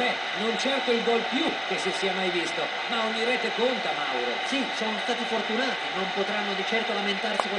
Beh, non certo il gol più che si sia mai visto, ma ogni rete conta, Mauro. Sì, sono stati fortunati, non potranno di certo lamentarsi con la